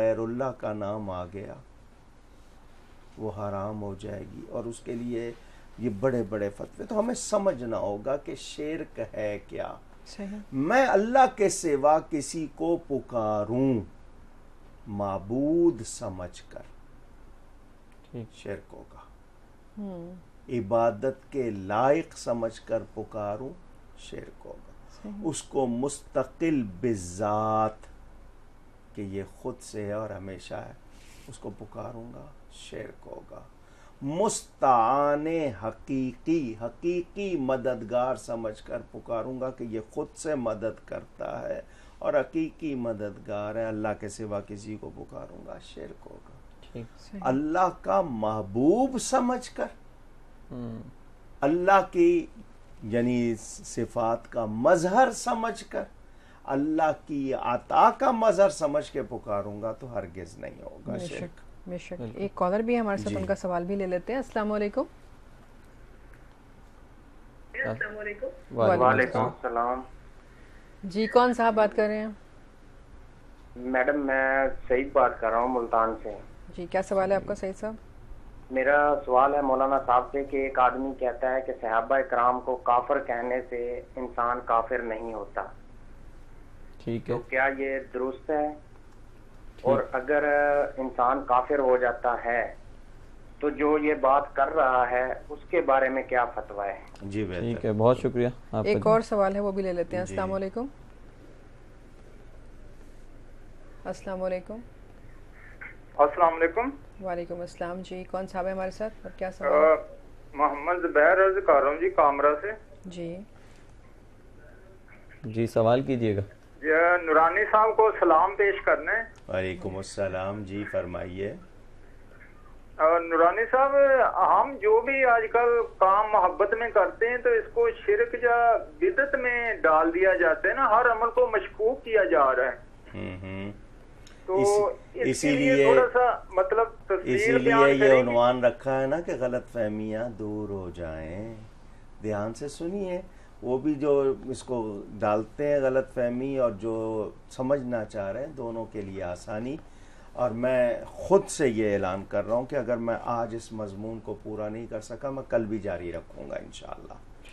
गैरुल्लाह का नाम आ गया। वो हराम हो जाएगी। और उसके लिए ये बड़े बड़े फतवे। तो हमें समझना होगा कि शिरक है क्या। मैं अल्लाह के सिवा किसी को पुकारूं माबूद समझकर। शिरक होगा हम्म। इबादत के लायक समझकर पुकारूं शिरक होगा उसको मुस्तकिल बिजात कि ये खुद से है और हमेशा है। उसको पुकारूँगा शिरक होगा मुस्तान हकीकी हकीकी मददगार समझकर पुकारूँगा कि ये खुद से मदद करता है और हकीकी मददगार है। अल्लाह के सिवा किसी को पुकारूँगा शिरक होगा ठीक। अल्लाह का महबूब समझकर हम्म, अल्लाह की यानी सिफात का मजहर समझकर अल्लाह की आता का मजहर समझ के पुकारूँगा तो हरगिज नहीं होगा बेशक बेशक। एक कॉलर भी हमारे साथ जी। उनका सवाल भी ले लेते हैं। अस्सलाम वालेकुम वालेकुम सलाम जी कौन साहब बात कर रहे हैं? मैडम मैं सईद बात कर रहा हूँ मुल्तान से। जी क्या सवाल है आपका सईद साहब? मेरा सवाल है मौलाना साहब से कि एक आदमी कहता है कि सहाबा इकराम को काफिर कहने से इंसान काफिर नहीं होता। ठीक है। तो क्या ये दुरुस्त है? और अगर इंसान काफिर हो जाता है तो जो ये बात कर रहा है उसके बारे में क्या फतवा है? जी ठीक है बहुत शुक्रिया आपका एक और सवाल है वो भी ले लेते हैं। अस्सलाम वालेकुम। अस्सलाम वालेकुम। अस्सलाम वालेकुम। वालेकुम अस्सलाम जी कौन साहब है हमारे साथ? और क्या सवाल मोहम्मद जुबैर अर्ज़ कर रहा हूँ जी कामरा से। जी। जी सवाल कीजिएगा। नूरानी साहब को सलाम पेश करने। वालेकुम अस्सलाम जी फरमाइए। नूरानी साहब हम जो भी आजकल काम मोहब्बत में करते हैं तो इसको शिरक या बिदत में डाल दिया जाता है ना हर अमल को मशकूक किया जा रहा है। हम्म हम्म। तो इस- इसीलिए- थोड़ा सा मतलब इसीलिए ये। उन्वान रखा है ना कि गलत फहमियाँ दूर हो जाएँ। ध्यान से सुनिए। वो भी जो इसको डालते हैं गलत फहमी और जो समझना चाह रहे हैं दोनों के लिए आसानी। और मैं खुद से ये ऐलान कर रहा हूँ कि अगर मैं आज इस मजमून को पूरा नहीं कर सका मैं कल भी जारी रखूँगा इन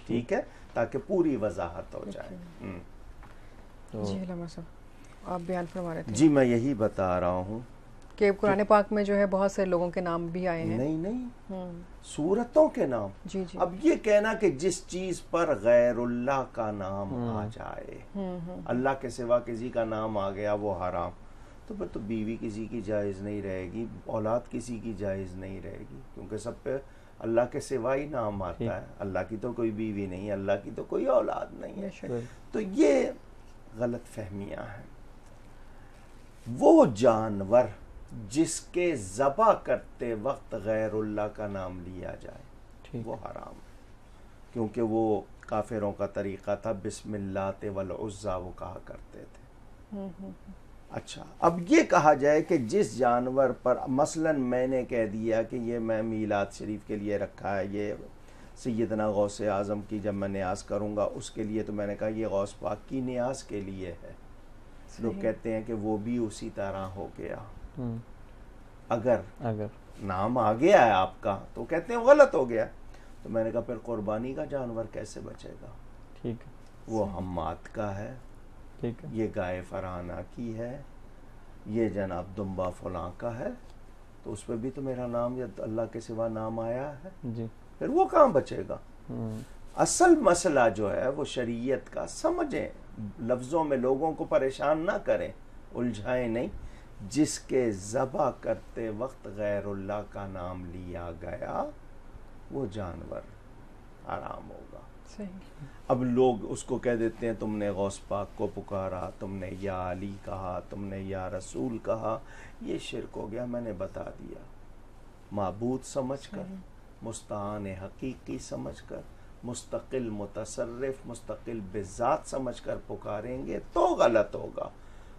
ठीक है? ताकि पूरी वजाहत हो जाए। तो जी आप बयान फरमा रहे थे। जी मैं यही बता रहा हूँ कि कुरान पाक में जो है बहुत से लोगों के नाम भी आए हैं। नहीं नहीं। हम्म, सूरतों के नाम। जी जी। अब ये कहना कि जिस चीज़ पर गैरुल्लाह का नाम आ जाए हम्म हम्म। अल्लाह के सिवा किसी का नाम आ गया वो हराम। तो फिर तो बीवी किसी की जायज़ नहीं रहेगी औलाद किसी की जायज़ नहीं रहेगी क्योंकि सब पे अल्लाह के सिवा ही नाम आता है। अल्लाह की तो कोई बीवी नहीं अल्लाह की तो कोई औलाद नहीं है। तो ये गलत फहमियाँ हैं। वो जानवर जिसके ज़बा करते वक्त गैरुल्ला का नाम लिया जाए ठीक वो हराम है। क्योंकि वो काफिरों का तरीका था बिस्मिल्लाह वल उज़्ज़ा वो कहा करते थे। हम्म, हम्म, अच्छा अब ये कहा जाए कि जिस जानवर पर मसलन मैंने कह दिया कि ये मैं मीलाद शरीफ के लिए रखा है ये सैदना गौस आज़म की जब मैं न्याज करूँगा उसके लिए तो मैंने कहा ये गौस पाक की न्याज के लिए है। लोग कहते हैं कि वो भी उसी तरह हो गया। हम्म, अगर अगर। नाम आ गया है आपका तो कहते हैं गलत हो गया। तो मैंने कहा फिर कुर्बानी का जानवर कैसे बचेगा? ठीक है। वो हम्मात का है। ठीक है। ये गाय फरहाना की है। ये जनाब दुम्बा फलां का है। तो उस पर भी तो मेरा नाम या अल्लाह के सिवा नाम आया है। जी। फिर वो कहाँ बचेगा? हम्म, असल मसला जो है वो शरीयत का समझें। लफ्ज़ों में लोगों को परेशान ना करें उलझाएँ नहीं। जिसके ज़बा करते वक्त गैरुल्ला का नाम लिया गया वो जानवर आराम होगा। सही। अब लोग उसको कह देते हैं तुमने गौस पाक को पुकारा तुमने या अली कहा तुमने या रसूल कहा ये शिरक हो गया मैंने बता दिया। माबूद समझकर मुस्तान हकीकी समझ कर मुस्तकिल मुतसरफ मुस्तकिल बिजात समझकर पुकारेंगे तो गलत होगा।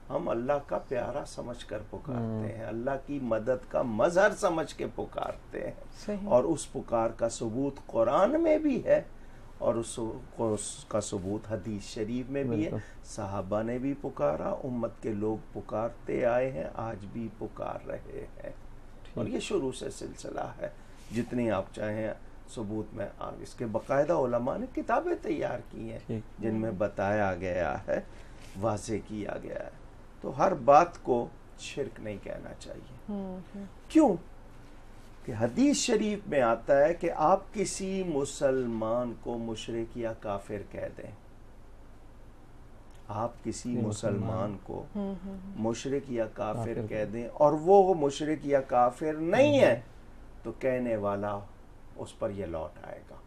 हम अल्लाह का प्यारा समझ कर पुकारते हैं अल्लाह की मदद का मजहर समझ के पुकारते हैं। और उस पुकार का सबूत कुरान में भी है और उसको उसका सबूत हदीस शरीफ में भी है। साहबा ने भी पुकारा उम्मत के लोग पुकारते आए हैं आज भी पुकार रहे हैं। और ये शुरू से सिलसिला है जितनी आप चाहें सबूत में आगे। इसके बाकायदा उलमा ने किताबें तैयार की हैं जिनमें बताया गया है वाजे किया गया है। तो हर बात को शिरक नहीं कहना चाहिए। क्यों? कि हदीस शरीफ में आता है कि आप किसी मुसलमान को मुशरिक या काफिर कह दें। आप किसी मुसलमान को मुशरिक या काफिर काफिर कह दें और वो मुशरिक या काफिर नहीं है तो कहने वाला उस पर ये लौट आएगा।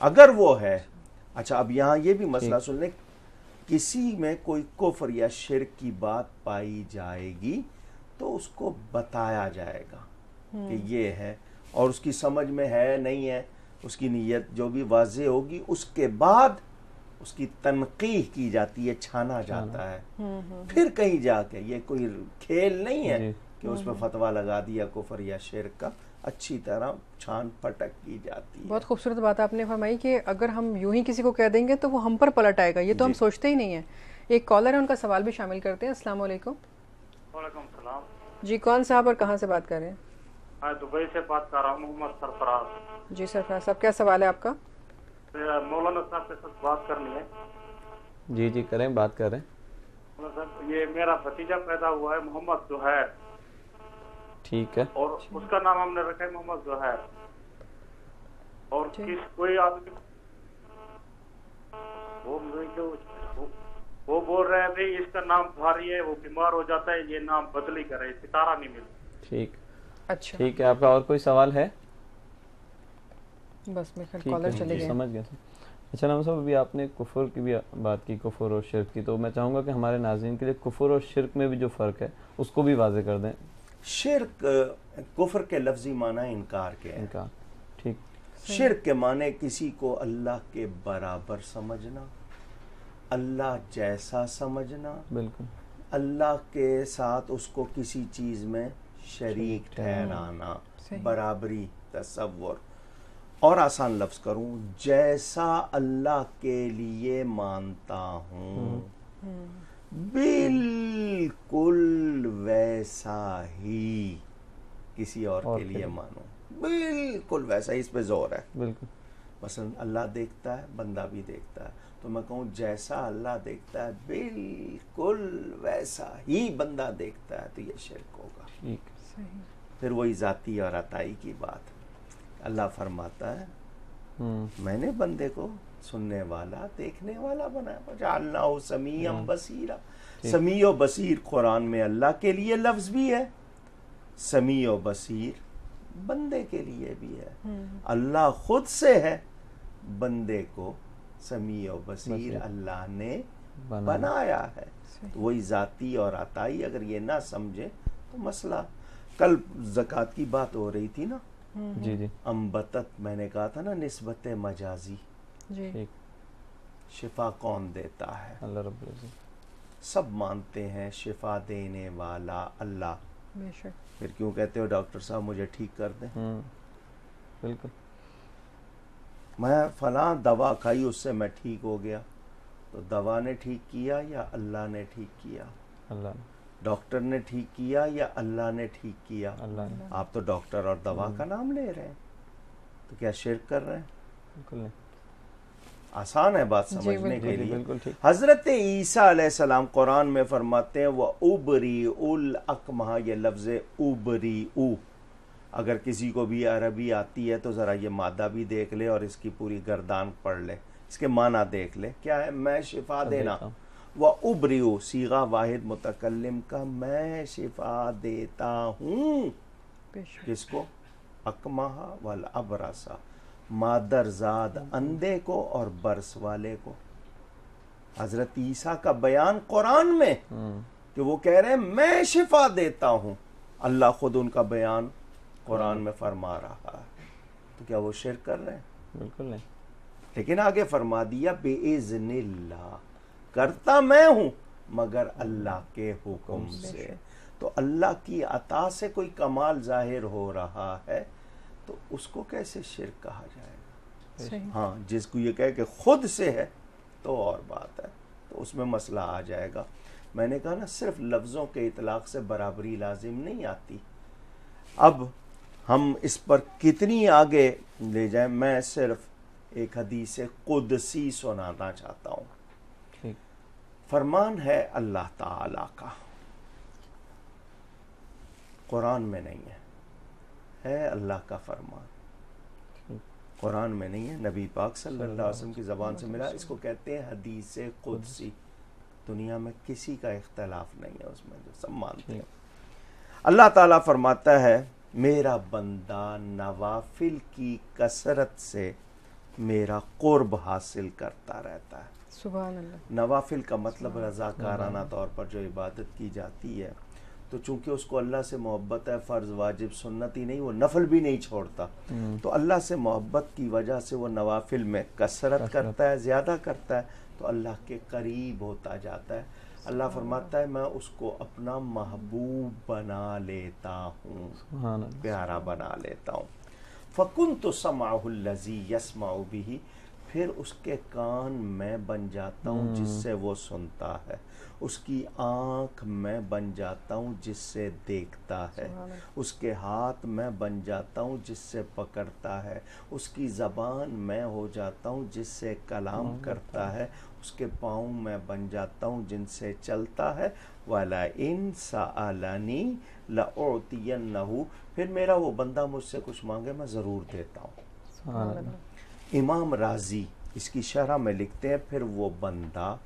अगर वो है अच्छा अब यहाँ ये भी मसला सुन लें किसी में कोई कुफर या शिरक की बात पाई जाएगी तो उसको बताया जाएगा कि ये है। और उसकी समझ में है नहीं है उसकी नीयत जो भी वाजे होगी उसके बाद उसकी तनकीह की जाती है छाना जाता है। फिर कहीं जाके ये कोई खेल नहीं है कि उस पर फतवा लगा दिया कुफर या शेर का। अच्छी तरह छान पटक की जाती है। बहुत खूबसूरत बात आपने फरमाई कि अगर हम यूँ ही किसी को कह देंगे तो वो हम पर पलट आएगा। ये तो हम सोचते ही नहीं है। एक कॉलर है उनका सवाल भी शामिल करते हैं। अस्सलाम वालेकुम वालेकुम सलाम। जी कौन साहब और कहाँ से बात कर रहे हैं? मैं दुबई से बात कर रहा हूँ मोहम्मद सरफराज। जी सरफराज साहब क्या सवाल है आपका? मौलाना साहब के साथ बात करनी है। जी जी करें बात करें। ये मेरा भतीजा पैदा हुआ है मोहम्मद जुहैर। ठीक है। और उसका नाम हमने रखा है मोहम्मद जुहैर। और ठीक। किस कोई आदमी वो जो वो, बोल रहे हैं भाई इसका नाम भारी है वो बीमार हो जाता है ये नाम बदली करे सितारा नहीं मिलता। ठीक। अच्छा। ठीक है आपका और कोई सवाल है? बस ठीक कॉलर चले गए। समझ गया अच्छा नाम साहब अभी आपने कुफर की भी बात की कुफर और शिरक की तो मैं चाहूँगा कि हमारे नाजीन के लिए कुफर और शिरक में भी जो फ़र्क है उसको भी वाजे कर दें। शिरक कुफर के लफ्जी माना इनकार के इनकार ठीक। शिरक के माने किसी को अल्लाह के बराबर समझना अल्लाह जैसा समझना। बिल्कुल। अल्लाह के साथ उसको किसी चीज़ में शरीक ठहराना। बराबरी तसव्वुर। और आसान लफ्ज करूँ जैसा अल्लाह के लिए मानता हूँ। बिल्कुल वैसा ही। किसी और, और के के लिए। मानो। बिल्कुल वैसा ही इस पे ज़ोर है। बिल्कुल। मसलन अल्लाह देखता है बंदा भी देखता है। तो मैं कहूँ जैसा अल्लाह देखता है बिल्कुल वैसा ही बंदा देखता है तो ये शिरक होगा। ठीक सही। फिर वही जाती और अताई की बात। अल्लाह फरमाता है हम्म। मैंने बंदे को सुनने वाला देखने वाला बनाया अल्लाह समीम बसीरा। समी और बसीर कुरान में अल्लाह के लिए लफ्ज भी है समी और बसीर बंदे के लिए भी है। अल्लाह खुद से है बंदे को समी और बसीर। अल्लाह ने बनाया। है। तो वही जाती और आताई अगर ये ना समझे तो मसला। कल जक़ात की बात हो रही थी ना? जी जी। अम्बतत मैंने कहा था ना नस्बत मजाजी ठीक। शिफा कौन देता है? अल्लाह रब्बुल इज़्ज़त। सब मानते हैं शिफा देने वाला अल्लाह। फिर क्यों कहते हो डॉक्टर साहब मुझे ठीक कर दें? हम्म बिल्कुल। मैं फलां दवा खाई उससे मैं ठीक हो गया। तो दवा ने ठीक किया या अल्लाह ने ठीक किया? अल्लाह डॉक्टर ने ठीक किया या अल्लाह ने ठीक किया? अल्लाह ने। आप तो डॉक्टर और दवा का नाम ले रहे हैं। तो क्या शिरक कर रहे हैं? बिल्कुल नहीं। आसान है बात समझने। के लिए। बिल्कुल हज़रत ईसा कुरान में फरमाते हैं वह उबरी उल अकमहा ये लफ्ज उबरी उ अगर किसी को भी अरबी आती है तो ज़रा ये मादा भी देख ले और इसकी पूरी गर्दान पढ़ ले। इसके माना देख ले। क्या है? मैं शिफा देना। देता हूँ। वह उबरी सीगा वाहिद मुतकल्लिम का मैं शिफा देता हूँ। किसको? अकमहा वल अबरसा। मादरजाद अंधे को और बरस वाले को। हज़रत ईसा का बयान कुरान में हम्म। कि वो कह रहे हैं मैं शिफा देता हूँ। अल्लाह खुद उनका बयान कुरान में फरमा रहा है। तो क्या वो शेर कर रहे हैं? बिल्कुल नहीं। लेकिन आगे फरमा दिया बेइज़्निल्लाह करता मैं हूँ मगर अल्लाह के हुक्म से। तो अल्लाह की अता से कोई कमाल ज़ाहिर हो रहा है। तो उसको कैसे शिर कहा जाएगा? हाँ जिसको ये कहे कि खुद से है तो और बात है। तो उसमें मसला आ जाएगा। मैंने कहा ना सिर्फ़ लफ्ज़ों के इतलाक से बराबरी लाजिम नहीं आती। अब हम इस पर कितनी आगे ले जाएँ मैं सिर्फ़ एक हदीस कुदसी सुनाना चाहता हूँ। फरमान है अल्लाह ताला का। कुरान में नहीं है। है अल्लाह का फरमान। कुरान में नहीं है नबी पाक सल्लल्लाहु अलैहि वसल्लम की ज़बान से मिला। इसको कहते हैं हदीस कुदसी। दुनिया में किसी का इख्तलाफ नहीं है उसमें जो सब मानते हैं। अल्लाह ताला फरमाता है मेरा बंदा नवाफिल की कसरत से मेरा कुर्ब हासिल करता रहता है। नवाफिल का मतलब रजाकाराना तौर पर जो इबादत की जाती है तो चूँकि उसको अल्लाह से मोहब्बत है फ़र्ज़ वाजिब सुन्नत ही नहीं वो नफल भी नहीं छोड़ता। तो अल्लाह से मोहब्बत की वजह से वो नवाफिल में कसरत। करता है ज़्यादा करता है तो अल्लाह के करीब होता जाता है। अल्लाह फरमाता है मैं उसको अपना महबूब बना लेता हूँ प्यारा बना लेता हूँ। फ़कुन तो समाहुल्लजी यसमाउ बिही फिर उसके कान मैं बन जाता हूँ जिससे वो सुनता है। उसकी आँख मैं बन जाता हूँ जिससे देखता है। उसके हाथ मैं बन जाता हूँ जिससे पकड़ता है। उसकी ज़बान मैं हो जाता हूँ जिससे कलाम करता है। उसके पाँव मैं बन जाता हूँ जिनसे चलता है। वाला इन सालानी लओतियन्नहु फिर मेरा वो बंदा मुझसे कुछ मांगे मैं ज़रूर देता हूँ। इमाम राज़ी इसकी शरह में लिखते हैं फिर वो बंदा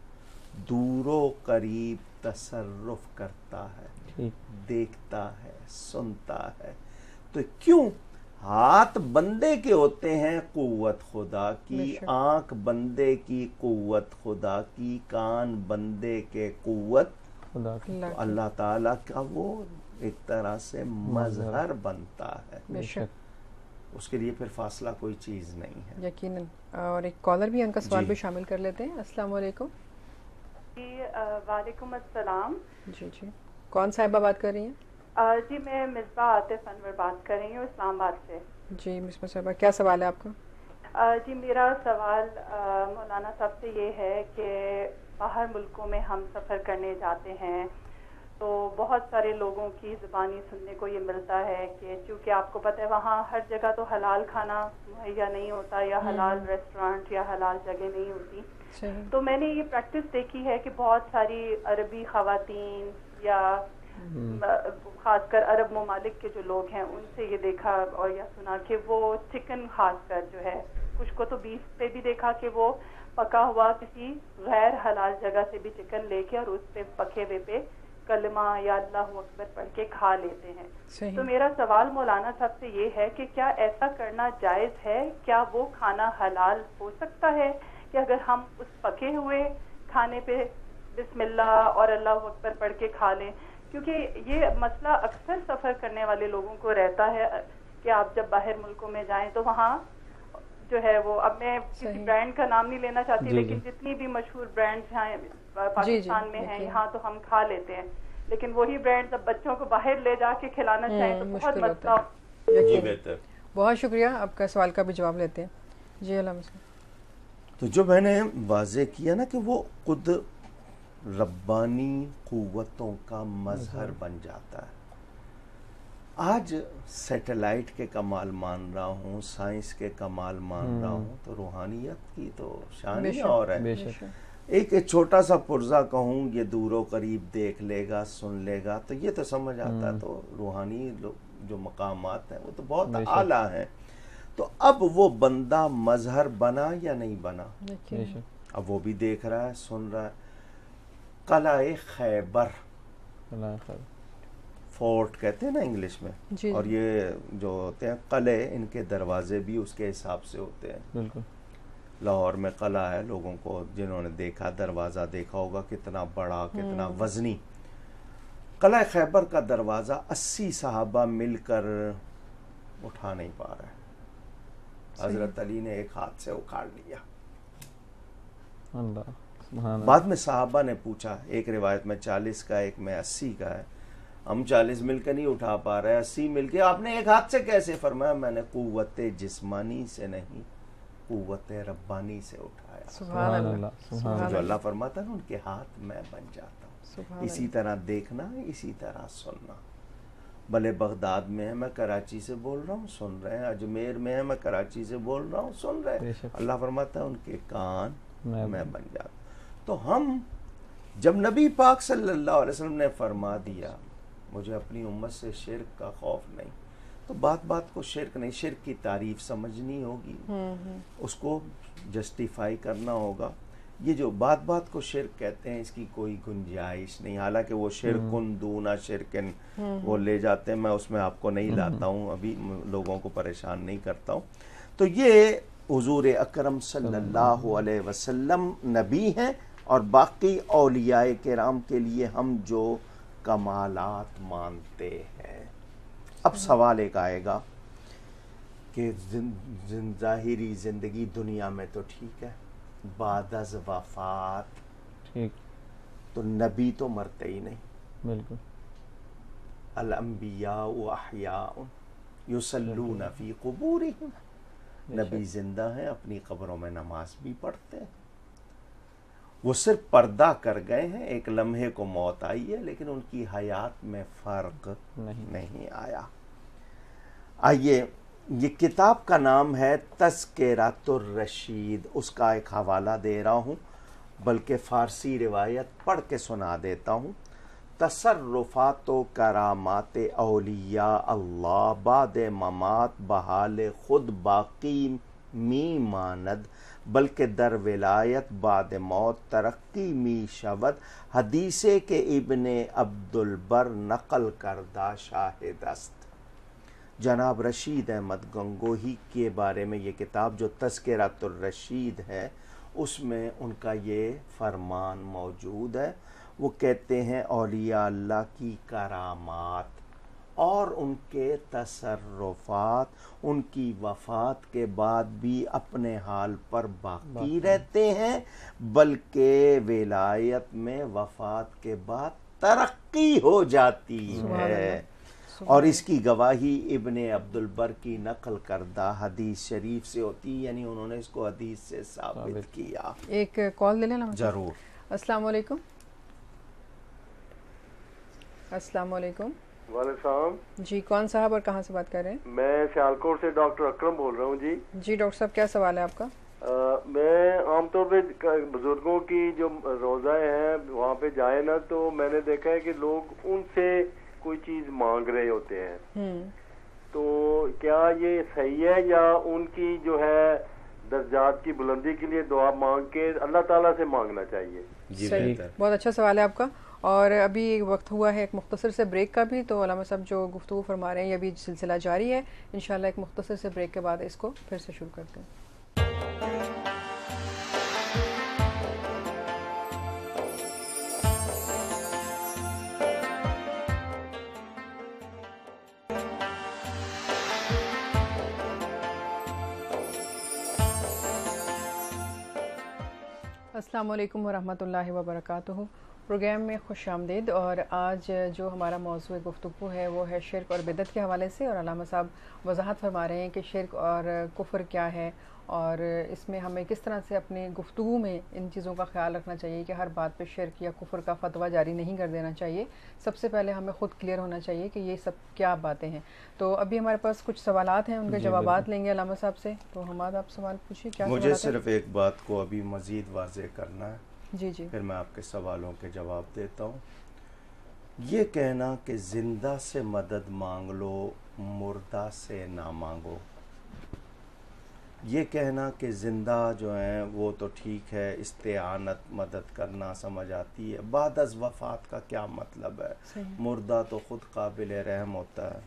दूरो करीब तसरफ करता है देखता है सुनता है। तो क्यों? हाथ बंदे के होते हैं कुत खुदा की। आँख बंदे की कुव्वत खुदा की कान बंदे के कुव्वत खुदा की। अल्लाह तो अल्लाह ताला का वो एक तरह से मजहर बनता है। बेशक। उसके लिए फिर फासला कोई चीज़ नहीं है। यकीनन। और एक कॉलर भी उनका सवाल भी शामिल कर लेते हैं। अस्सलाम वालेकुम जी वालेकुम अस्सलाम। जी जी। कौन साहिबा बात कर रही हैं? जी मैं मिसबा आतिफ अनवर बात कर रही हूँ इस्लामाबाद से। जी मिसबा साहिबा क्या सवाल है आपका? अ, जी मेरा सवाल मौलाना साहब से ये है कि बाहर मुल्कों में हम सफ़र करने जाते हैं तो बहुत सारे लोगों की ज़ुबानी सुनने को ये मिलता है कि चूँकि आपको पता है वहाँ हर जगह तो हलाल खाना मुहैया नहीं होता या हलाल रेस्टोरेंट या हलाल जगह नहीं होती। तो मैंने ये प्रैक्टिस देखी है कि बहुत सारी अरबी खातन या खासकर अरब ममालिक के जो लोग हैं उनसे ये देखा और या सुना कि वो चिकन खासकर जो है कुछ को तो बीफ पे भी देखा कि वो पका हुआ किसी गैर हलाल जगह से भी चिकन लेके और उस पे पके हुए पे कलमा या अल्लाह अकबर पढ़ के खा लेते हैं। तो मेरा सवाल मौलाना साहब से ये है कि क्या ऐसा करना जायज़ है? क्या वो खाना हलाल हो सकता है? कि अगर हम उस पके हुए खाने पे बिस्मिल्लाह और अल्लाह अकबर पढ़ के खा लें? क्योंकि ये मसला अक्सर सफ़र करने वाले लोगों को रहता है कि आप जब बाहर मुल्कों में जाएँ तो वहाँ जो है वो अब मैं किसी ब्रांड का नाम नहीं लेना चाहती जी, लेकिन जी। जितनी भी मशहूर ब्रांड्स हैं पाकिस्तान में हैं यहाँ तो हम खा लेते हैं। लेकिन वही ब्रांड जब बच्चों को बाहर ले जाके खिलाना चाहें तो हम्म, बहुत मुश्किल होता मसला है। जी यकीनन बेहतर। बहुत शुक्रिया आपका सवाल का भी जवाब लेते हैं। जी अल्लाह तो जो मैंने वाजे किया ना कि वो खुद रब्बानी कुव्वतों का मजहर। बन जाता है। आज सैटेलाइट के कमाल मान रहा हूँ साइंस के कमाल मान रहा हूँ तो रूहानियत की तो शान ही और है। एक छोटा सा पुर्जा कहूँ ये दूरो करीब देख लेगा सुन लेगा तो ये तो समझ आता है तो रूहानी जो मकामात हैं वो तो बहुत आला हैं। तो अब वो बंदा मजहर बना या नहीं बना? अब वो भी देख रहा है सुन रहा है। कला खैबर। फोर्ट कहते हैं ना इंग्लिश में। और ये जो होते हैं कले इनके दरवाजे भी उसके हिसाब से होते हैं। बिल्कुल। लाहौर में कला है लोगों को जिन्होंने देखा दरवाज़ा देखा होगा कितना बड़ा कितना वजनी। कला खैबर का दरवाज़ा अस्सी साहबा मिलकर उठा नहीं पा रहे हज़रत अली ने एक हाथ से उखाड़ लिया। अल्लाह। बाद में साहबा ने पूछा एक रिवायत में चालीस का एक में अस्सी का है। हम चालीस मिलकर नहीं उठा पा रहे अस्सी मिलके आपने एक हाथ से कैसे फरमाया? मैंने कुत जिस्मानी से नहीं कुत रब्बानी से उठाया। सुभान अल्लाह अल्लाह, सुभान सुभान जो अल्लाह फरमाता है ना उनके हाथ में बन जाता हूँ। इसी तरह देखना इसी तरह सुनना। भले बगदाद में है मैं कराची से बोल रहा हूँ सुन रहे हैं। अजमेर में है मैं कराची से बोल रहा हूँ सुन रहे हैं। अल्लाह फरमाता है उनके कान मैं मैं बन जाता तो हम जब नबी पाक सल्लल्लाहु अलैहि वसल्लम ने फरमा दिया मुझे अपनी उम्मत से शिरक का खौफ नहीं। तो बात बात को शिरक नहीं शिरक की तारीफ़ समझनी होगी। उसको जस्टिफाई करना होगा। ये जो बात बात को शिरक कहते हैं इसकी कोई गुंजाइश नहीं। हालाँकि वो शिरकुन दूना शिरकन वो ले जाते हैं मैं उसमें आपको नहीं लाता हूँ अभी लोगों को परेशान नहीं करता हूँ। तो ये हुजूर अकरम सल्लल्लाहु अलैहि वसल्लम नबी हैं और बाकी औलियाए केराम के लिए हम जो कमालात मानते हैं। अब सवाल एक आएगा कि जाहिरी ज़िंदगी दुनिया में तो ठीक है बादज वफात ठीक। तो नबी तो मरते ही नहीं। बिल्कुल। फ़ी नबी ज़िंदा हैं अपनी कब्रों में नमाज़ भी पढ़ते हैं। वो सिर्फ़ पर्दा कर गए हैं एक लम्हे को मौत आई है लेकिन उनकी हयात में फ़र्क नहीं। नहीं आया। आइए ये किताब का नाम है तस्करातुर रशीद उसका एक हवाला दे रहा हूँ बल्कि फ़ारसी रिवायत पढ़ के सुना देता हूँ। तसर्रुफ़ात करामात अलिया अल्लाह बाद ममात बहाल खुद बाकी मी मानद, बल्कि दर विलायत बाद मौत तरक्की मी शवद। हदीसे के इब्न अब्दुल बर नकल करदा शाहिद अस्त। जनाब रशीद अहमद गंगोही के बारे में ये किताब जो तस्करातुर रशीद है, उसमें उनका ये फरमान मौजूद है। वो कहते हैं, औलिया अल्लाह की करामात। और उनके तसरफात उनकी वफ़ात के बाद भी अपने हाल पर बाकी रहते हैं बल्कि विलायत में वफ़ात के बाद तरक्की हो जाती है। और इसकी गवाही इबन अब्दुल बर की नकल करदा हदीस शरीफ से होती है यानी उन्होंने इसको हदीस से साबित किया। एक कॉल ले लेना ज़रूर। अस्सलाम वालेकुम अस्सलाम वालेकुम वालेकुम जी कौन साहब और कहाँ से बात कर रहे हैं? मैं सियालकोट से डॉक्टर अक्रम बोल रहा हूँ जी। जी डॉक्टर साहब क्या सवाल है आपका? अ, मैं आमतौर पे बुज़ुर्गों की जो रोजाएँ हैं वहाँ पे जाए ना तो मैंने देखा है कि लोग उनसे कोई चीज़ मांग रहे होते हैं। हम्म। तो क्या ये सही है या उनकी जो है दर्जात की बुलंदी के लिए दुआ मांग के अल्लाह ताला से मांगना चाहिए? जी सही बहुत अच्छा सवाल है आपका। और अभी एक वक्त हुआ है एक मुख्तसर से ब्रेक का भी तो अलामा साहब जो गुफ्तु फरमा रहे हैं, ये अभी सिलसिला जारी है। इंशाल्लाह एक मुख्तसर से ब्रेक के बाद इसको फिर से शुरू करते हैं। अस्सलाम वालेकुम वरहमतुल्लाहि वबरकातुहू। प्रोग्राम में खुश आमदीद और आज जो हमारा मौजू गुफ्तु है वो है शिरक और बिदत के हवाले से और अलामा साहब वजाहत फरमा रहे हैं कि शिरक और कुफर क्या है और इसमें हमें किस तरह से अपनी गुफ्तु में इन चीज़ों का ख्याल रखना चाहिए कि हर बात पे शिरक या कुफर का फतवा जारी नहीं कर देना चाहिए। सबसे पहले हमें ख़ुद क्लियर होना चाहिए कि ये सब क्या बातें हैं। तो अभी हमारे पास कुछ सवाल हैं उनके जवाब लेंगे अलामा साहब से। तो हमारा आप सवाल पूछिए क्या मुझे सिर्फ़ एक बात को अभी मजीद वाज करना है। जी जी। फिर मैं आपके सवालों के जवाब देता हूँ। ये कहना कि ज़िंदा से मदद मांग लो मुर्दा से ना मांगो। ये कहना कि ज़िंदा जो हैं वो तो ठीक है इस्तेआनत मदद करना समझ आती है। बाद अज वफ़ात का क्या मतलब है। मुर्दा तो ख़ुद काबिल रहम होता है।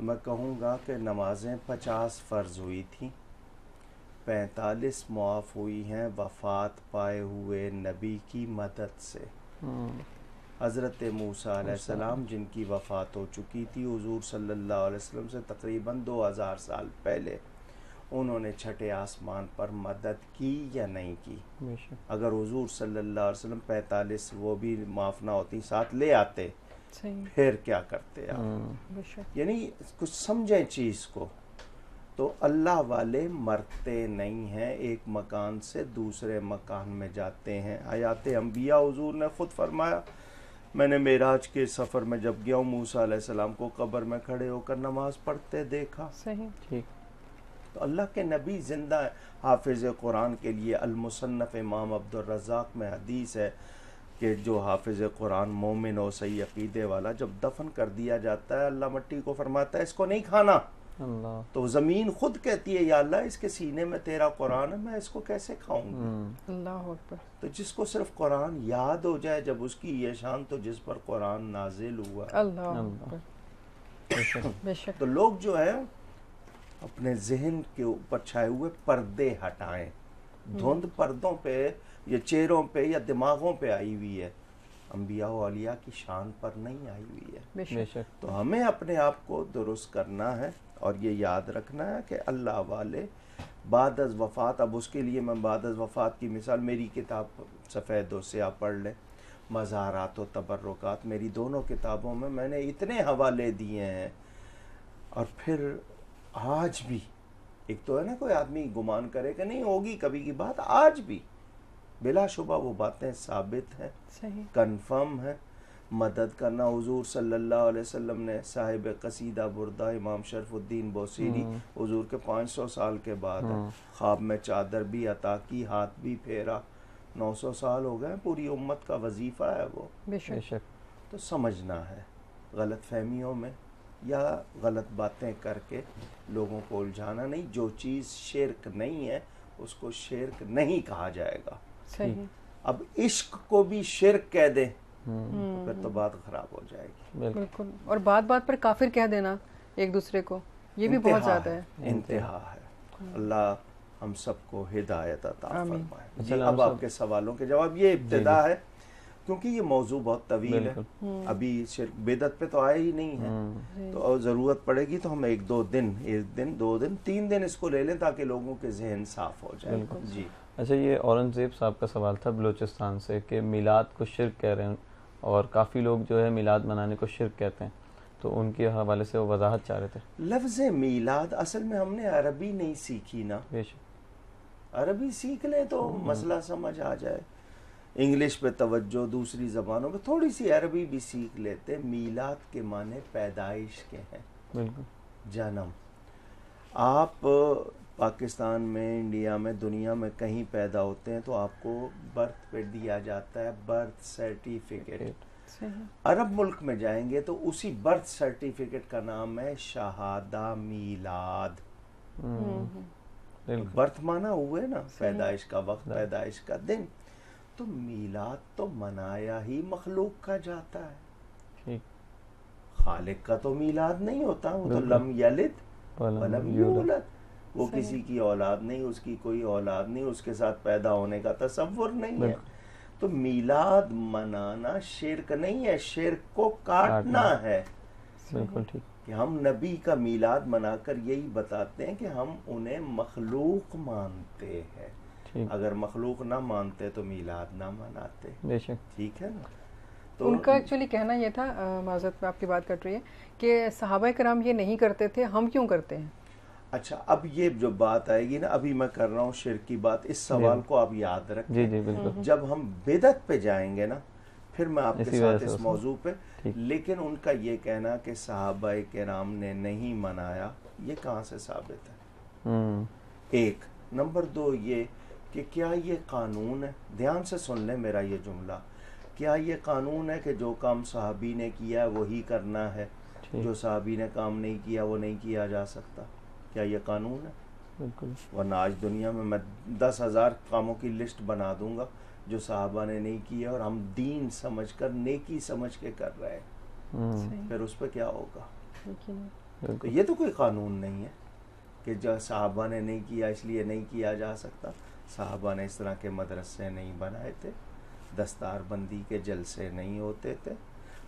मैं कहूँगा कि नमाज़ें पचास फ़र्ज़ हुई थी। पैंतालीस मुआफ़ हुई हैं वफ़ात पाए हुए नबी की मदद से। हम्म, हज़रत मूसा जिनकी वफ़ात हो चुकी थी हुजूर अलैहि वसल्लम से तकरीबन 2000 साल पहले उन्होंने छठे आसमान पर मदद की या नहीं की? अगर हजूर सल्लल्लाहु अलैहि वसल्लम पैंतालीस वो भी माफ़ ना होती साथ ले आते फिर क्या करते आप? हम्म, यानी कुछ समझें चीज़ को। तो अल्लाह वाले मरते नहीं हैं एक मकान से दूसरे मकान में जाते हैं। आयात अम्बिया हजूर ने खुद फरमाया मैंने मेराज के सफ़र में जब गया हूँ मूसा अलैहिस्सलाम को कब्र में खड़े होकर नमाज़ पढ़ते देखा। सही। ठीक। तो अल्लाह के नबी ज़िंदा है। हाफिज़ कुरान के लिए अलमुसन्नफ़ इमाम अब्दुल रज़ाक में हदीस है कि जो हाफिज़ कुरान मोमिन और सही अकीदे वाला जब दफन कर दिया जाता है अल्लाह मट्टी को फरमाता है इसको नहीं खाना। तो ज़मीन खुद कहती है या अल्लाह इसके सीने में तेरा कुरान है मैं इसको कैसे खाऊँगी? हम्म, तो जिसको सिर्फ़ कुरान याद हो जाए जब उसकी ये शान तो जिस पर कुरान नाजिल हुआ। अल्लाह तो लोग जो है अपने जहन के ऊपर छाए हुए पर्दे हटाएँ। धुंध पर्दों पे या चेहरों पे या दिमागों पे आई हुई है। अम्बिया वालिया की शान पर नहीं आई हुई है। बेशक। तो हमें अपने आप को दुरुस्त करना है और ये याद रखना है कि अल्लाह वाले बाद अज वफ़ात अब उसके लिए मैं बाद अज वफ़ात की मिसाल मेरी किताब सफ़ेद से आप पढ़ लें। मज़ारात व तबर्रुकात मेरी दोनों किताबों में मैंने इतने हवाले दिए हैं। और फिर आज भी एक तो है ना कोई आदमी गुमान करे कि नहीं होगी कभी की बात आज भी बिलाशुबा वो बातें साबित हैं कन्फर्म कंफर्म है। मदद करना हुजूर सल्लल्लाहु अलैहि वसल्लम ने साहिब कसीदा बुरदा इमाम शरफुद्दीन बोसीरी हजूर हुजूर के 500 साल के बाद हम्म। ख्वाब में चादर भी अता की हाथ भी फेरा। 900 साल हो गए पूरी उम्मत का वजीफा है वो। बेशक। तो समझना है गलत फहमियों में या गलत बातें करके लोगों को उलझाना नहीं। जो चीज़ शिरक नहीं है उसको शिरक नहीं कहा जाएगा। सही अब इश्क को भी शिरक कह दें हम्म, तो फिर तो बात खराब हो जाएगी। बिल्कुल। और बात बात पर काफिर कह देना एक दूसरे को। ये भी बहुत ज़्यादा है इंतहा है। अल्लाह हम सबको हिदायत अता फरमाए। जी अब आपके सवालों के जवाब ये इब्तदा है क्योंकि ये मौजू बहुत तवील है। अभी शिरक बिदत पे तो आया ही नहीं है। हम्म, तो और ज़रूरत पड़ेगी तो हम एक दो दिन एक दिन दो दिन तीन दिन इसको ले लें ताकि लोगों के जहन साफ़ हो जाए। जी। अच्छा ये औरंगज़ेब साहब का सवाल था बलूचिस्तान से कि मिलाद को शिरक कह रहे हैं और काफ़ी लोग जो है मिलाद मनाने को शिरक कहते हैं तो उनके हवाले से वो वजाहत चाह रहे थे। लफ्ज़ मीलाद असल में हमने अरबी नहीं सीखी ना। बेशक। अरबी सीख लें तो मसला समझ आ जाए। इंग्लिश पे तवज्जो दूसरी ज़बानों में थोड़ी सी अरबी भी सीख लेते मीलाद के माने पैदाइश के हैं। बिल्कुल। जन्म। आप पाकिस्तान में इंडिया में दुनिया में कहीं पैदा होते हैं तो आपको बर्थ पे दिया जाता है बर्थ सर्टिफिकेट। अरब मुल्क में जाएँगे तो उसी बर्थ सर्टिफिकेट का नाम है शहादा मीलाद। हम्म, बर्थ माना हुए ना पैदाइश का वक्त पैदाइश का दिन। तो मीलाद तो मनाया ही मखलूक का जाता है। खालिक का तो मीलाद नहीं होता वो तो लम यलिद। वलम वलम यूलद। वो किसी की औलाद नहीं उसकी कोई औलाद नहीं उसके साथ पैदा होने का तस्वुर नहीं है। तो मीलाद मनाना शिरक नहीं है शिरक को काटना काटना। है। बिल्कुल ठीक। कि हम नबी का मीलाद मनाकर यही बताते हैं कि हम उन्हें मखलूक मानते हैं। अगर मखलूक ना मानते तो मीलाद ना मनाते। ठीक है ना? तो उनका एक्चुअली कहना ये था माजरत में आपकी बात कट रही है कि सहाबा कराम ये नहीं करते थे हम क्यों करते हैं? अच्छा अब ये जो बात आएगी ना अभी मैं कर रहा हूँ शिरक की बात इस सवाल को आप याद रखें। जी जी बिल्कुल। जब हम बेदत पे जाएँगे ना फिर मैं आपके साथ इस मौजू पे लेकिन उनका ये कहना कि साहबा कराम ने नहीं मनाया ये कहाँ से साबित है? हम्म। एक नंबर दो ये कि क्या ये कानून है? ध्यान से सुन लें मेरा ये जुमला। क्या ये कानून है कि जो काम साहबी ने किया है वही करना है? जो साहबी ने काम नहीं किया वो नहीं किया जा सकता। क्या ये कानून है? बिल्कुल। वरना आज दुनिया में मैं दस हज़ार कामों की लिस्ट बना दूँगा जो साहबा ने नहीं किया और हम दीन समझ कर नेकी समझ के कर रहे हैं। हम्म। फिर उस पर क्या होगा? तो ये तो कोई कानून नहीं है कि जो साहबा ने नहीं किया इसलिए नहीं किया जा सकता। साहबा ने इस तरह के मदरसे नहीं बनाए थे। दस्तार बंदी के जलसे नहीं होते थे।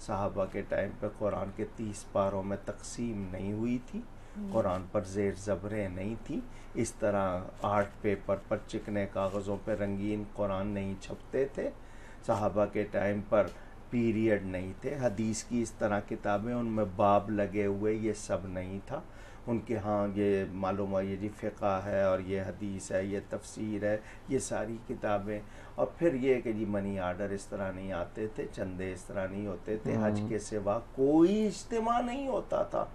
साहबा के टाइम पे कुरान के तीस पारों में तकसीम नहीं हुई थी। कुरान पर जेर ज़बरें नहीं थी। इस तरह आर्ट पेपर पर चिकने कागज़ों पर रंगीन कुरान नहीं छपते थे। साहबा के टाइम पर पीरियड नहीं थे। हदीस की इस तरह किताबें उनमें बाब लगे हुए ये सब नहीं था। उनके हाँ ये मालूम है ये जी फ़िका है और ये हदीस है ये तफसीर है ये सारी किताबें। और फिर ये कि जी मनी आर्डर इस तरह नहीं आते थे चंदे इस तरह नहीं होते थे हज हम्म। के सिवा कोई इज्तम नहीं होता था।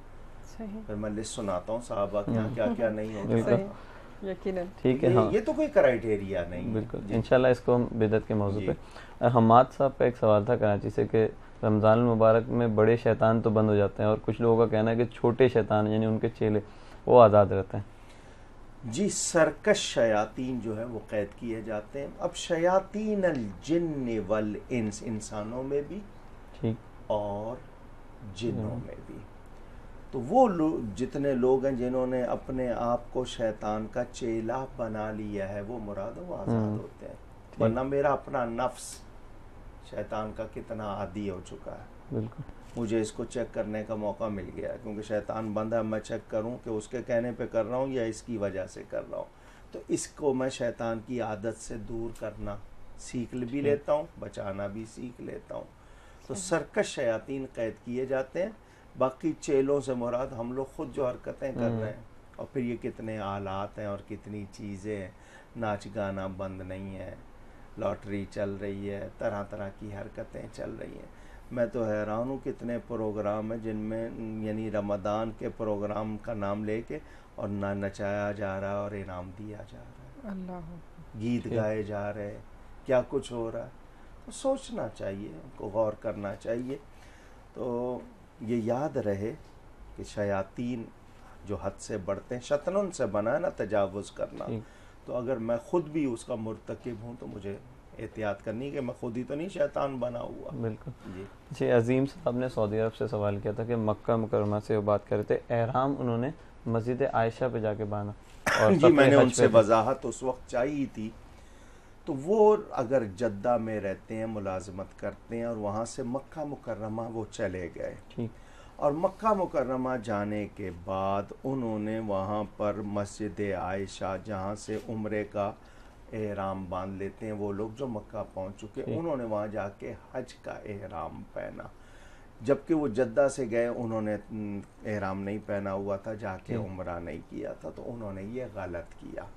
फिर मैं लिस्ट सुनाता हूँ साहबा क्या क्या क्या नहीं होता था यकीनन। ठीक है हाँ। ये तो कोई क्राइटेरिया नहीं बिल्कुल। इंशाल्लाह इसको हम बिदत के मौजू जी। पे। हमाद साहब का एक सवाल था कराची से कि रमज़ान मुबारक में बड़े शैतान तो बंद हो जाते हैं और कुछ लोगों का कहना है कि छोटे शैतान यानी उनके चेले वो आज़ाद रहते हैं। जी सरकश शयातीन जो है वो कैद किए जाते हैं। अब शयातीन अल जिन्न वल इंस इंसानों में भी ठीक। और जिन्नों हम्म। में भी। तो वो लोग जितने लोग हैं जिन्होंने अपने आप को शैतान का चेला बना लिया है वो मुराद वो आज़ाद हम्म। होते हैं। वरना मेरा अपना नफ्स शैतान का कितना आदि हो चुका है। बिल्कुल। मुझे इसको चेक करने का मौका मिल गया है क्योंकि शैतान बंद है मैं चेक करूँ कि उसके कहने पे कर रहा हूँ या इसकी वजह से कर रहा हूँ। तो इसको मैं शैतान की आदत से दूर करना सीख भी लेता हूँ बचाना भी सीख लेता हूँ। तो सरकश शयातीन कैद किए जाते हैं बाकी चेलों से मुराद हम लोग खुद जो हरकतें कर हम्म। रहे हैं और फिर ये कितने आलात हैं और कितनी चीज़ें नाच गाना बंद नहीं है। लॉटरी चल रही है तरह तरह की हरकतें चल रही हैं। मैं तो हैरान हूँ कितने प्रोग्राम हैं जिनमें यानी रमदान के प्रोग्राम का नाम लेके और ना नचाया जा रहा है और इनाम दिया जा रहा है। अल्लाह गीत गाए जा रहे हैं क्या कुछ हो रहा है? तो सोचना चाहिए उनको गौर करना चाहिए। तो ये याद रहे कि शयातीन जो हद से बढ़ते हैं शतनुन से बना है ना तजावुज़ करना। तो अगर मैं खुद भी उसका मुर्तकब हूँ तो मुझे एहतियात करनी कि मैं खुद ही तो नहीं शैतान बना हुआ। बिल्कुल। जी। जी अजीम साहब ने सऊदी अरब से सवाल किया था कि मक्का मुकरमा से वो बात कर रहे थे एहराम उन्होंने मस्जिद आयशा पे जाके बांधा और जी मैंने उनसे वजाहत उस वक्त चाहिए थी। तो वो अगर जद्दा में रहते हैं मुलाजमत करते हैं और वहाँ से मक्का मुकर्रमा वो चले गए। ठीक। और मक्का मुकरमा जाने के बाद उन्होंने वहाँ पर मस्जिद आयशा जहाँ से उम्र का एहराम बाँध लेते हैं वो लोग जो मक्का पहुँच चुके। उन्होंने वहाँ जाके हज का एहराम पहना जबकि वो जद्दा से गए उन्होंने एहराम नहीं पहना हुआ था जाके। उम्रा नहीं किया था तो उन्होंने ये गलत किया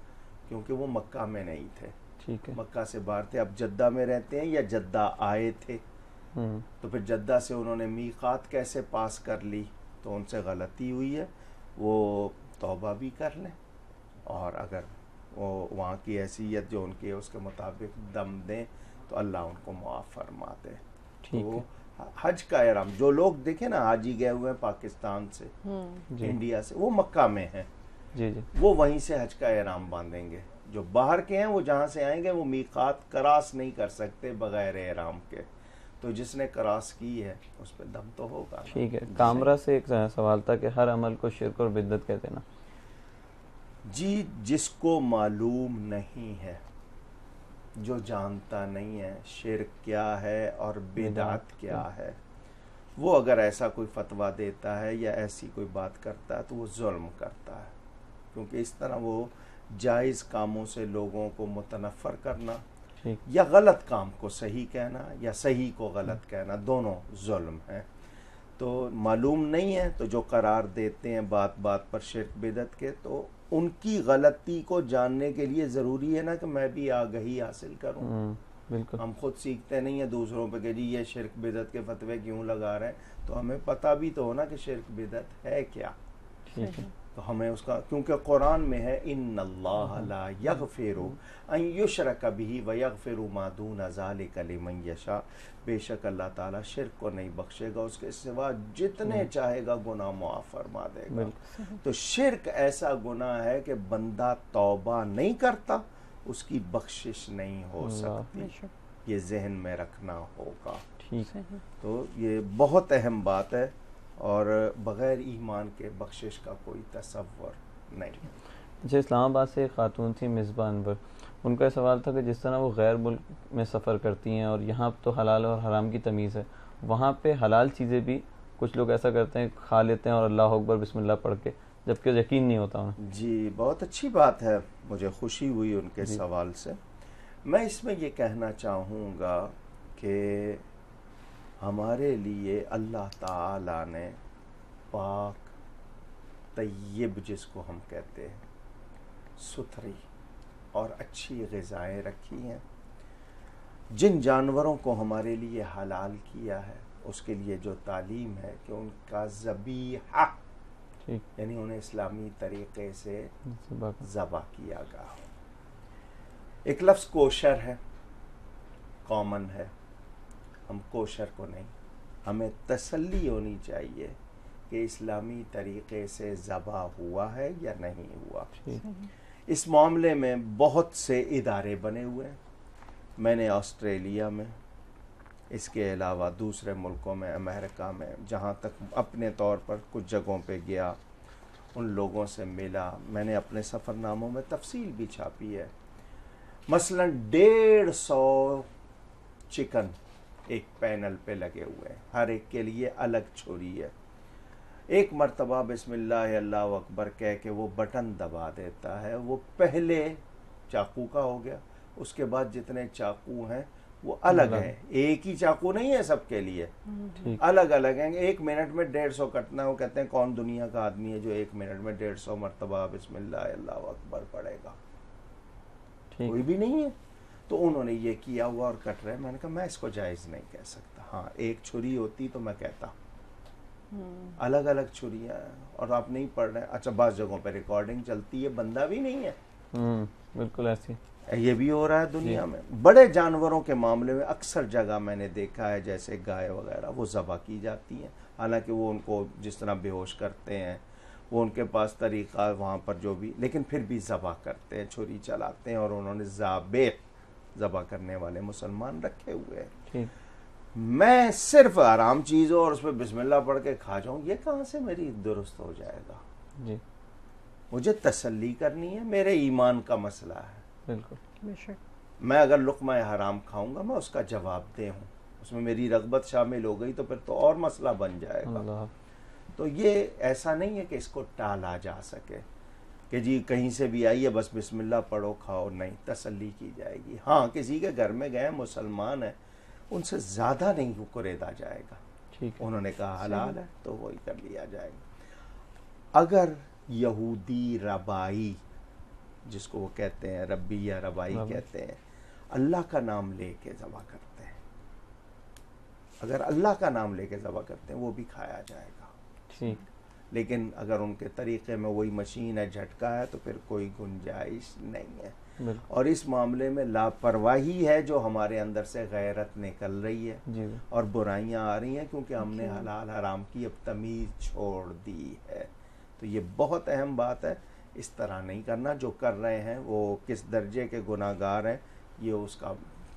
क्योंकि वो मक्का में नहीं थे ठीक है मक्का से बाहर थे अब जद्दा में रहते हैं या जद्दा आए थे तो फिर जद्दा से उन्होंने मीकात कैसे पास कर ली तो उनसे गलती हुई है वो तौबा भी कर लें। और अगर वो वहाँ की हैसियत जो उनकी है उसके मुताबिक दम दें तो अल्लाह उनको मुआफ़ फरमा दे। ठीक तो हज का एहराम जो लोग देखे ना हाजी गए हुए हैं पाकिस्तान से हम्म। इंडिया से वो मक्का में हैं। जी जी। वो वहीं से हज का एहराम बांधेंगे। जो बाहर के हैं वो जहाँ से आएँगे वो मीकात करास नहीं कर सकते बगैर एहराम के। तो जिसने करास की है उस पर दम तो होगा ठीक है कामरा से एक सवाल था कि हर अमल को शिरक और बिद्दत कहते हैं ना। जी जिसको मालूम नहीं है जो जानता नहीं है शिर क्या है और बेदात क्या है वो अगर ऐसा कोई फतवा देता है या ऐसी कोई बात करता है तो वो जुल्म करता है। क्योंकि इस तरह वो जायज़ कामों से लोगों को मुतनफ़र करना या गलत काम को सही कहना या सही को गलत कहना दोनों जुल्म है। तो मालूम नहीं है तो जो करार देते हैं बात बात पर शिरक बिदत के तो उनकी गलती को जानने के लिए ज़रूरी है ना कि मैं भी आगही हासिल करूँ। हम्म बिल्कुल। हम खुद सीखते नहीं है दूसरों पे कि जी ये शिरक बिदत के फतवे क्यों लगा रहे हैं। तो हमें पता भी तो हो ना कि शिरक बिदत है क्या। ठीक है। तो हमें उसका क्योंकि कुरान में है इन यगफिरु अन युशरक बिही व यगफिरु मा दून ज़ालिक लिमन यशा। बेशक अल्लाह ताला शिरक को नहीं बख्शेगा उसके सिवा जितने चाहेगा गुनाह मुआफ़ फरमा देगा। तो शिरक ऐसा गुनाह है कि बंदा तौबा नहीं करता उसकी बख्शिश नहीं हो सकती। ये जहन में रखना होगा। ठीक। है तो ये बहुत अहम बात है। और बग़ैर ईमान के बख्शिश का कोई तसव्वुर नहीं। अच्छा इस्लामाबाद से एक खातून थी मिसबा अनवर। उनका सवाल था कि जिस तरह वो गैर मुल्क में सफ़र करती हैं और यहाँ तो हलाल और हराम की तमीज़ है वहाँ पे हलाल चीज़ें भी कुछ लोग ऐसा करते हैं खा लेते हैं और अल्लाह अकबर बिस्मिल्लाह पढ़ के जबकि यकीन नहीं होता उन्हें। जी बहुत अच्छी बात है मुझे खुशी हुई उनके सवाल से। मैं इसमें ये कहना चाहूँगा कि हमारे लिए अल्लाह ताला ने पाक तय्यब जिसको हम कहते हैं सुथरी और अच्छी गज़ाएँ रखी हैं। जिन जानवरों को हमारे लिए हलाल किया है उसके लिए जो तालीम है कि उनका ज़बीहा यानी उन्हें इस्लामी तरीके से ज़बा किया गया हो। एक लफ्ज़ कोशर है कॉमन है। हम कोशर को नहीं। हमें तसल्ली होनी चाहिए कि इस्लामी तरीके से ज़बा हुआ है या नहीं हुआ। इस मामले में बहुत से इदारे बने हुए हैं। मैंने ऑस्ट्रेलिया में इसके अलावा दूसरे मुल्कों में अमेरिका में जहाँ तक अपने तौर पर कुछ जगहों पे गया उन लोगों से मिला। मैंने अपने सफ़रनामों में तफसील भी छापी है। मसलन डेढ़ सौ चिकन एक पैनल पे लगे हुए हैं। हर एक के लिए अलग छोरी है। एक मरतबा बिस्मिल्लाह अल्लाह अकबर कह के वो बटन दबा देता है। वो पहले चाकू का हो गया। उसके बाद जितने चाकू हैं वो अलग। है। एक ही चाकू नहीं है सबके लिए। अलग अलग हैं। एक मिनट में डेढ़ सौ कटना है। वो कहते हैं कौन दुनिया का आदमी है जो एक मिनट में डेढ़ सौ मरतबा बिस्मिल्लाह अल्लाह अकबर पड़ेगा कोई भी नहीं है। तो उन्होंने ये किया हुआ और कट रहे मैंने कहा मैं इसको जायज़ नहीं कह सकता। हाँ एक छुरी होती तो मैं कहता। अलग अलग छुरियाँ और आप नहीं पढ़ रहे अच्छा बस जगहों पर रिकॉर्डिंग चलती है बंदा भी नहीं है। हम्म बिल्कुल ऐसी। ये भी हो रहा है दुनिया में। बड़े जानवरों के मामले में अक्सर जगह मैंने देखा है जैसे गाय वगैरह वो ज़बह की जाती हैं। हालाँकि वो उनको जिस तरह बेहोश करते हैं वो उनके पास तरीका है वहाँ पर जो भी लेकिन फिर भी ज़बह करते हैं छुरी चलाते हैं और उन्होंने जाबे ज़बह करने वाले मुसलमान रखे हुए हैं। मैं सिर्फ़ आराम चीज़ और उसमें बिस्मिल्लाह पढ़ के खा जाऊँ ये कहाँ से मेरी दुरुस्त हो जाएगा? जी। मुझे तसल्ली करनी है मेरे ईमान का मसला है। बिल्कुल। मैं अगर लुकमा हराम खाऊँगा मैं उसका जवाब दे हूँ। उसमें मेरी रगबत शामिल हो गई तो फिर तो और मसला बन जाएगा। तो ये ऐसा नहीं है कि इसको टाला जा सके। कि जी कहीं से भी आइए बस बिस्मिल्लाह पढ़ो खाओ नहीं तसल्ली की जाएगी। हाँ किसी के घर में गए मुसलमान है उनसे ज़्यादा नहीं कुरेदा जाएगा। ठीक उन्होंने कहा हलाल है तो वही कर लिया जाएगा। अगर यहूदी रबाई जिसको वो कहते हैं रब्बी या रबाई। कहते हैं अल्लाह का नाम लेके ज़बा करते हैं। अगर अल्लाह का नाम लेके ज़बा करते हैं वो भी खाया जाएगा। ठीक। लेकिन अगर उनके तरीके में वही मशीन है झटका है तो फिर कोई गुंजाइश नहीं है। और इस मामले में लापरवाही है जो हमारे अंदर से गैरत निकल रही है। और बुराइयाँ आ रही हैं क्योंकि हमने हलाल हराम की अब तमीज़ छोड़ दी है। तो ये बहुत अहम बात है। इस तरह नहीं करना। जो कर रहे हैं वो किस दर्जे के गुनागार हैं ये उसका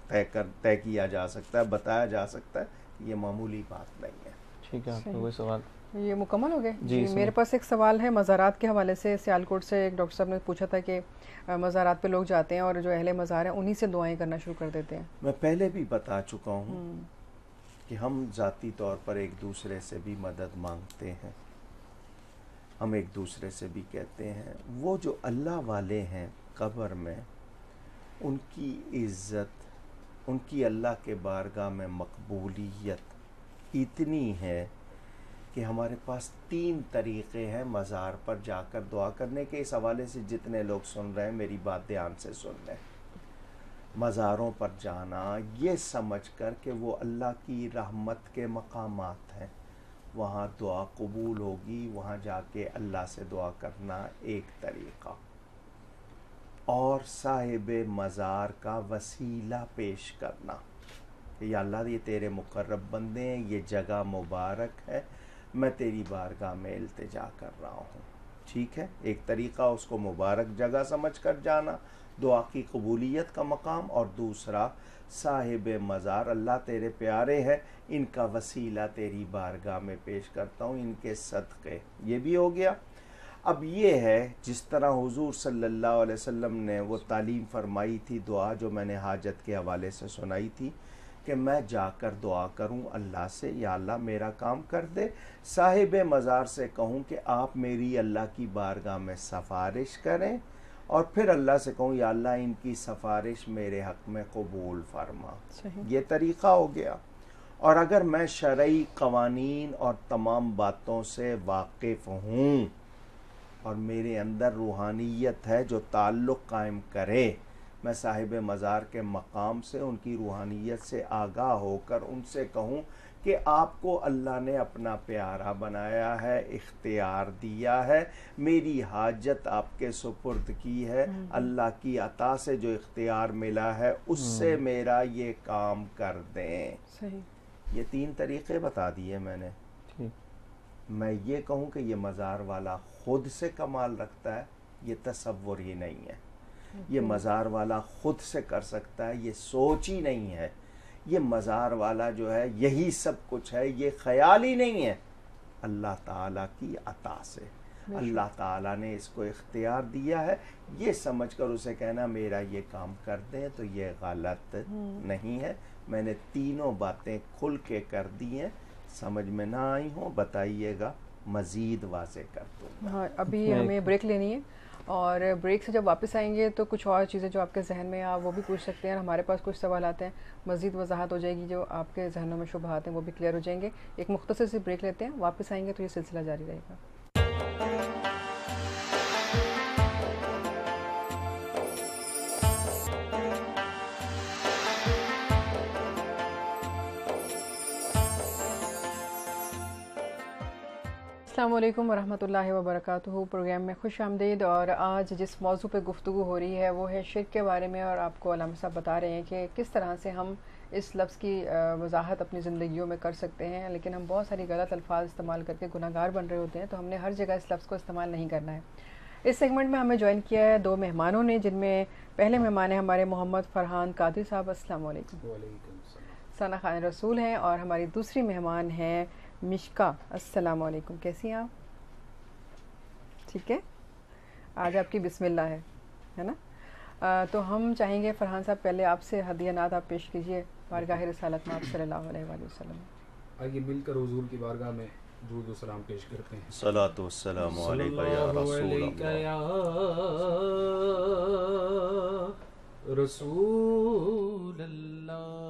तय कर तय किया जा सकता है बताया जा सकता है। ये मामूली बात नहीं है। ठीक है आपका कोई सवाल? ये मुकम्मल हो गए? जी, जी मेरे पास एक सवाल है मज़ारात के हवाले से। सियालकोट से एक डॉक्टर साहब ने पूछा था कि मज़ारात पे लोग जाते हैं और जो अहले मज़ार हैं उन्हीं से दुआएँ करना शुरू कर देते हैं। मैं पहले भी बता चुका हूँ हम्म, कि हम ज़ाती तौर पर एक दूसरे से भी मदद मांगते हैं। हम एक दूसरे से भी कहते हैं। वो जो अल्लाह वाले हैं कब्र में उनकी इज़्ज़त उनकी अल्लाह के बारगाह में मकबूलियत इतनी है कि हमारे पास तीन तरीक़े हैं मज़ार पर जाकर दुआ करने के। इस हवाले से जितने लोग सुन रहे हैं, मेरी बात ध्यान से सुन लें। मज़ारों पर जाना, ये समझ कर कि वो अल्लाह की रहमत के मकाम हैं। वहाँ दुआ कबूल होगी, वहाँ जाके अल्लाह से दुआ करना एक तरीक़ा। और साहिब मज़ार का वसीला पेश करना। या अल्लाह, ये तेरे मुकर्रब बंदे हैं, ये जगह मुबारक है मैं तेरी बारगाह में इल्तिजा कर रहा हूँ। ठीक है? एक तरीक़ा उसको मुबारक जगह समझ कर जाना। दुआ की कबूलियत का मकाम और दूसरा, साहिब मज़ार, अल्लाह तेरे प्यारे हैं। इनका वसीला तेरी बारगाह में पेश करता हूँ, इनके सदक़े। ये भी हो गया। अब ये है, जिस तरह हुजूर सल्लल्लाहु अलैहि वसल्लम ने वो तालीम फरमाई थी, दुआ जो मैंने हाजत के हवाले से सुनाई थी कि मैं जाकर दुआ करूँ अल्लाह से या अल्लाह मेरा काम कर दे। साहिब मज़ार से कहूँ कि आप मेरी अल्लाह की बारगाह में सफारिश करें और फिर अल्लाह से कहूँ या अल्लाह इनकी सफारिश मेरे हक़ में कबूल फरमा। ये तरीक़ा हो गया। और अगर मैं शरई कवानीन और तमाम बातों से वाकिफ़ हूँ और मेरे अंदर रूहानियत है जो ताल्लुक़ कायम करे मैं साहिब मज़ार के मकाम से उनकी रूहानियत से आगाह होकर उनसे कहूँ कि आपको अल्लाह ने अपना प्यारा बनाया है इख्तियार दिया है मेरी हाजत आपके सुपुर्द की है अल्लाह की अता से जो इख्तियार मिला है उससे मेरा ये काम कर दें। सही। ये तीन तरीक़े बता दिए मैंने। मैं ये कहूँ कि ये मज़ार वाला ख़ुद से कमाल रखता है ये तसव्वुर ही नहीं है। ये मज़ार वाला ख़ुद से कर सकता है ये सोच ही नहीं है। ये मज़ार वाला जो है यही सब कुछ है ये ख्याल ही नहीं है। अल्लाह ताला की अता से। अल्लाह ताला ने इसको इख्तियार दिया है। ये समझकर उसे कहना मेरा ये काम कर दें तो ये गलत नहीं है। मैंने तीनों बातें खुल के कर दी हैं। समझ में ना आई हो बताइएगा मज़ीद वाजे कर दूँ हाँ अभी हमें ब्रेक लेनी है। और ब्रेक से जब वापस आएँगे तो कुछ और चीज़ें जो आपके जहन में आप वो भी पूछ सकते हैं। और हमारे पास कुछ सवाल आते हैं। मज़ीद वजाहत हो जाएगी जो आपके जहनों में शुभात हैं, वो भी क्लियर हो जाएँगे। एक मुख्तर से ब्रेक लेते हैं। वापस आएँगे तो ये सिलसिला जारी रहेगा। अल्लाम वरहमतुल्लाहि वबरकातुहू प्रोग्राम में खुश आमदीद और आज जिस मौजू पर गुफ्तु हो रही है वो है शिरक के बारे में और आपको अलामा साहब बता रहे हैं कि किस तरह से हम इस लफ्ज़ की वजाहत अपनी ज़िंदगियों में कर सकते हैं लेकिन हम बहुत सारी गलत अल्फाज इस्तेमाल करके गुनागार बन रहे होते हैं तो हमने हर जगह इस लफ्ज़ को इस्तेमाल नहीं करना है। इस सेगमेंट में हमें ज्वाइन किया है दो मेहमानों ने जिनमें पहले मेहमान हैं हमारे मोहम्मद फ़रहान कादिर साहब। वालेकुम सना खान रसूल हैं और हमारी दूसरी मेहमान हैं मिश्का अस्सलाम वालेकुम कैसी हैं आप? ठीक है? आज आपकी बिस्मिल्लाह है है ना? आ, तो हम चाहेंगे फरहान साहब पहले आपसे हदिया नात आप पेश कीजिए बारगाह रसालत में आप सल्लल्लाहु अलैहि वसल्लम। आइए मिलकर हुजूर की बारगाह में दूध और सलाम पेश करते हैं। सलातो वस्सलाम अलैका या रसूल अल्लाह रसूल अल्लाह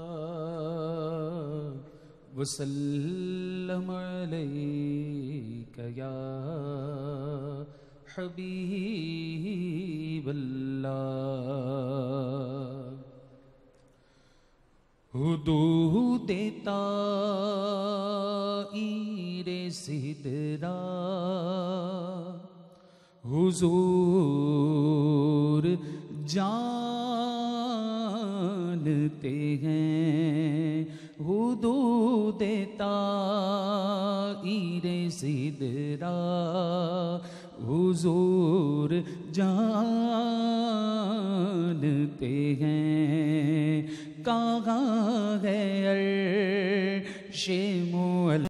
वसल्लम अलैका या हबीब अल्लाह हुदू देता ईरे सिदरा हुजूर जानते हैं दू देता ईरे सिदरा हुजूर जानते हैं। कहाँ है शे मोल